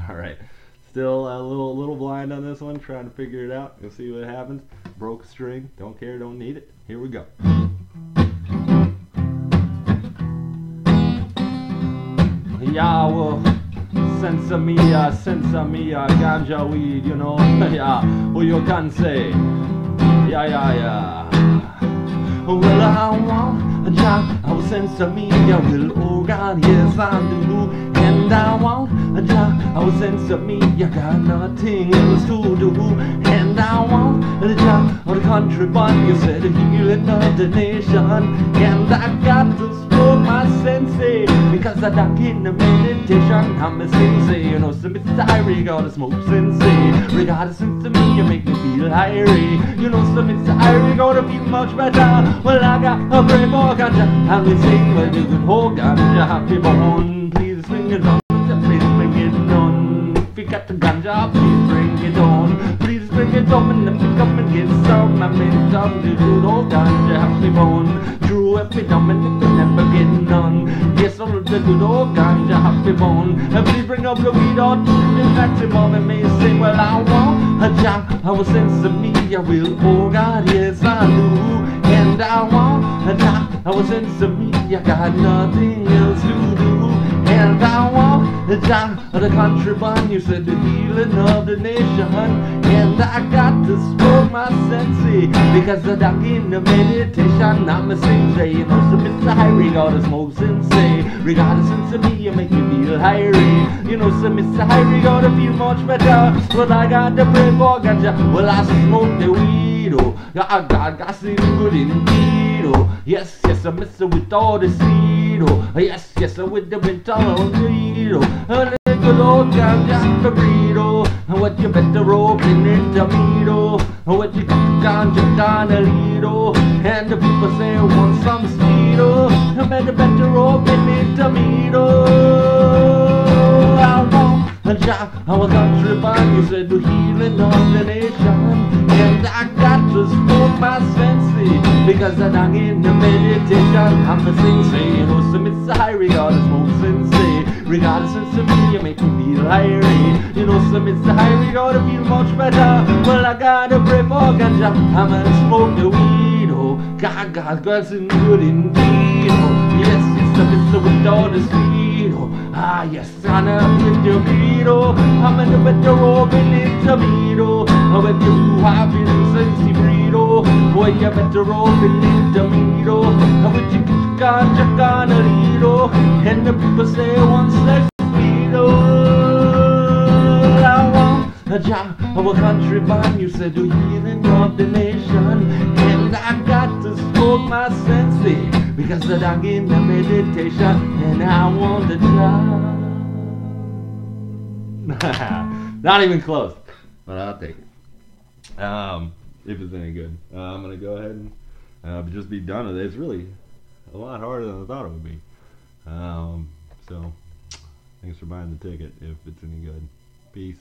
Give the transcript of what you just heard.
All right. Still a little little blind on this one, trying to figure it out. You'll see what happens. Broke string. Don't care, don't need it. Here we go. Yeah, well, senza mia, uh, senza mia, uh, ganja weed, you know. yeah, well, you can say. Yeah, yeah, yeah. Well, I want a job, some me, I will, oh God, yes, I do. And I want a job, I will send some me, I got nothing else to do. And I want a job on the country, but you said of the nation. And I got to smoke my sensi, because I duck in the meditation. I'm a sensi, you know, some it's diary, gotta smoke sensi. Regardless of me, you make me feel irie. You know, some it's diary, gotta feel much better. Well, I got a pray for ganja, and we sing when you can hold ganja. Happy born, please bring it on, please bring it on. If you got the ganja, please bring it on. Please bring it on, and if you come and get some, I made some to good old ganja. Happy born, true happy dumb, and if you never get none. Yes, all of the good old ganja, happy born. And please bring up the weed on to the maximum and may sing, well, I want a job, I will sense of me, I will, oh God, yes, I do. And I want a job, I was in some me, I got nothing a job of the country bun, you said the healing of the nation. And I got to smoke my sensi, because the dug in the meditation. I'm a sensi, you know, so Mr. Got a smoke sensi. Regardless of me, you make me feel hairy. You know, so Mr. Harry got to feel much better. Well, I got to pray for ganja, well, I smoke the weed, oh. I got, got some good indeed, oh. Yes, yes, I miss it with all the seed, oh. Yes, yes, with the mental weed, oh. And the good old ganja the breed, oh. What you better open to oh. And what you got ganja gonna lead, oh. And the people say want some speed. And better better open it to meat, oh. I a was country man, you said the healing of the nation. And I got to smoke my sensi Because I dug in the meditation I'm a sensi, you know, some it's high Regardless smoke sensi. Regardless of me, you make me feel You know, some it's high Regardless feel much better. Well, I gotta pray for ganja. I'm gonna smoke the weed, oh. God, God, got some good indeed, oh. Yes, yes, I'm Mr. with all the speed, oh. Ah, yes, I'm with your beat, oh. I'm in the better better open into me, oh And with you get ganja oh And the people say one sex speed, oh I want a job of a country band You said you're healing of the nation And I got to smoke my sensi Because I dug in the meditation And I want a job Not even close, but I'll take it. Um, if it's any good, uh, I'm gonna go ahead and uh, just be done with it. It's really a lot harder than I thought it would be. Um, so, thanks for buying the ticket. If it's any good, peace.